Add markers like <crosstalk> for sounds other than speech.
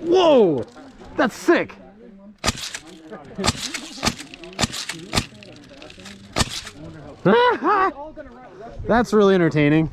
Whoa! That's sick! <laughs> That's really entertaining.